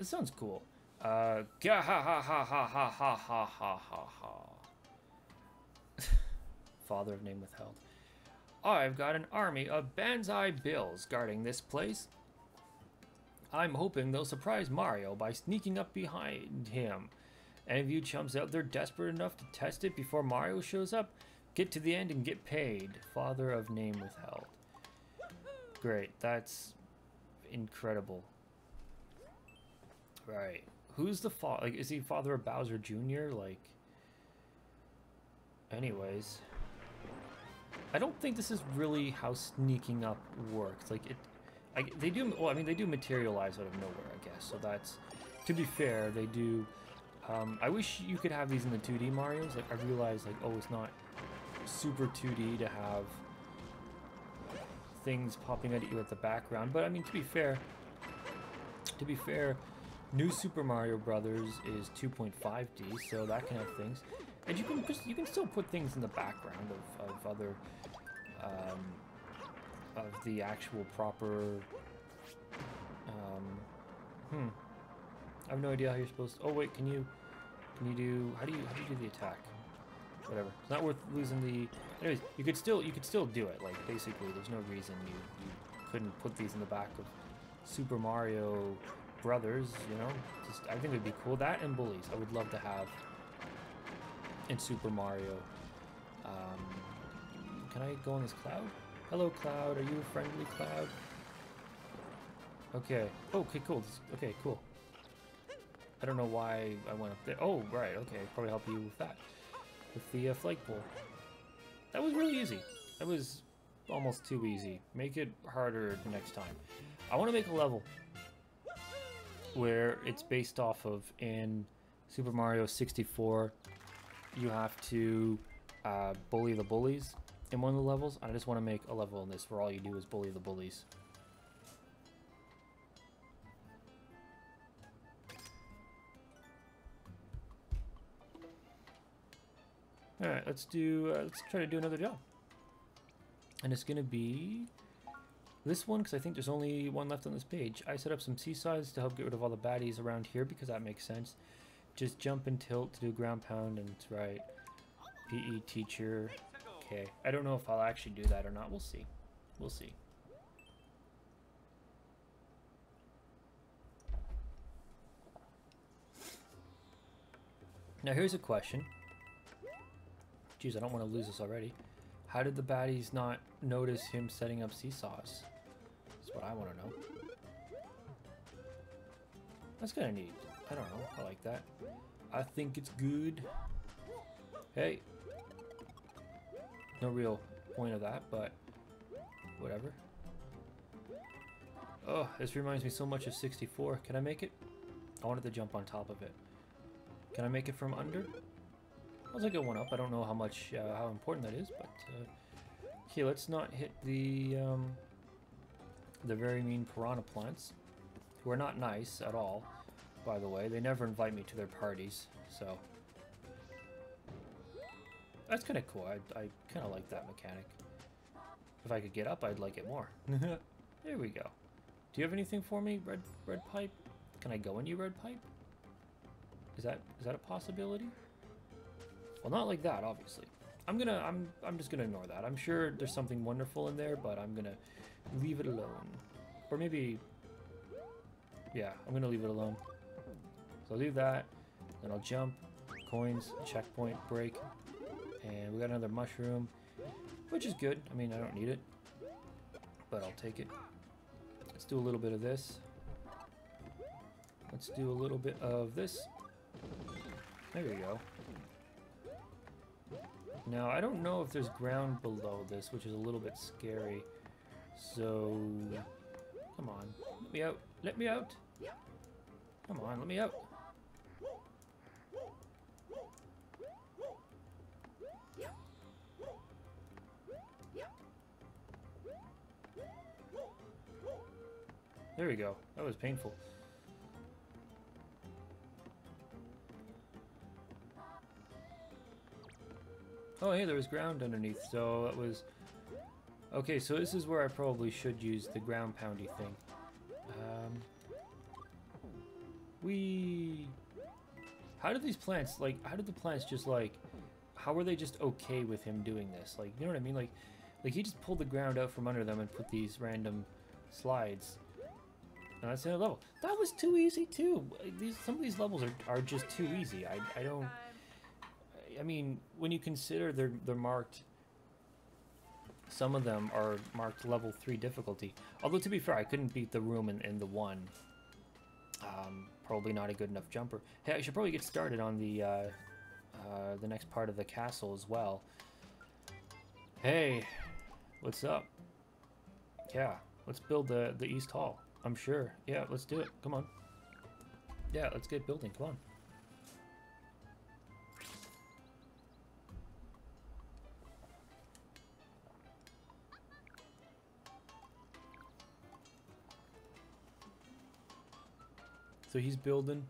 this sounds cool. Uh, ha ha ha ha ha ha ha ha ha ha. Father of name withheld. I've got an army of Banzai Bills guarding this place. I'm hoping they'll surprise Mario by sneaking up behind him. Any of you chums out there desperate enough to test it before Mario shows up? Get to the end and get paid. Father of name withheld. Great, that's incredible. Right. Who's the father? Like, is he father of Bowser Jr.? Like, anyways. I don't think this is really how sneaking up works. Like, it, I, they do, well, I mean, they do materialize out of nowhere, I guess. So that's, to be fair, they do, um, I wish you could have these in the 2D Marios. Like, I realize, like, oh, it's not super 2D to have things popping at you at the background. But, I mean, to be fair, to be fair, New Super Mario Brothers is 2.5D, so that can have things. And you can just, you can still put things in the background of, of other um, of the actual proper. Um, hmm. I have no idea how you're supposed. to... Oh wait, can you can you do how do you how do you do the attack? Whatever. It's not worth losing the. Anyways, you could still you could still do it. Like basically, there's no reason you you couldn't put these in the back of Super Mario brothers, you know? Just I think it'd be cool. That and bullies. I would love to have in Super Mario. Um, can I go on this cloud? Hello, cloud. Are you a friendly cloud? Okay. Oh, okay, cool. Okay, cool. I don't know why I went up there. Oh, right. Okay. Probably help you with that. With the uh, flagpole. That was really easy. That was almost too easy. Make it harder next time. I want to make a level where it's based off of in Super Mario 64 you have to uh, bully the bullies in one of the levels. I just want to make a level in this where all you do is bully the bullies. Alright, let's do, uh, let's try to do another job. And it's to be this one, because I think there's only one left on this page. I set up some seesaws to help get rid of all the baddies around here, because that makes sense. Just jump and tilt to do ground pound, and it's right. PE teacher. Okay. I don't know if I'll actually do that or not. We'll see. We'll see. Now here's a question. Jeez, I don't want to lose this already. How did the baddies not notice him setting up seesaws? That's what I want to know. That's kind of neat. I don't know. I like that. I think it's good. Hey. No real point of that, but whatever. Oh, this reminds me so much of 64. Can I make it? I wanted to jump on top of it. Can I make it from under? I'll take it one up. I don't know how much, uh, how important that is, but... Uh, okay, let's not hit the, um, the very mean piranha plants, who are not nice at all, by the way. They never invite me to their parties, so... That's kind of cool. I, I kind of like that mechanic. If I could get up, I'd like it more. there we go. Do you have anything for me, Red Red Pipe? Can I go in you, Red Pipe? Is that is that a possibility? Well, not like that, obviously. I'm gonna I'm I'm just gonna ignore that. I'm sure there's something wonderful in there, but I'm gonna leave it alone. Or maybe, yeah, I'm gonna leave it alone. So I'll leave that, then I'll jump, coins, checkpoint, break, and we got another mushroom, which is good. I mean, I don't need it, but I'll take it. Let's do a little bit of this. Let's do a little bit of this. There we go. Now, I don't know if there's ground below this, which is a little bit scary. So, come on. Let me out. Let me out. Come on, let me out. There we go. That was painful. Oh, hey, there was ground underneath, so it was... Okay, so this is where I probably should use the ground poundy thing. Um, We. How did these plants like? How did the plants just like? How were they just okay with him doing this? Like, you know what I mean? Like, like he just pulled the ground out from under them and put these random slides. And that's the level. That was too easy too. These some of these levels are, are just too easy. I, I don't. I mean, when you consider they're they're marked. Some of them are marked level three difficulty. Although to be fair, I couldn't beat the room in, in the one. Um, probably not a good enough jumper. Hey, I should probably get started on the uh, uh, the next part of the castle as well. Hey, what's up? Yeah, let's build the the East Hall. I'm sure. Yeah, let's do it. Come on. Yeah, let's get building. Come on. So he's building.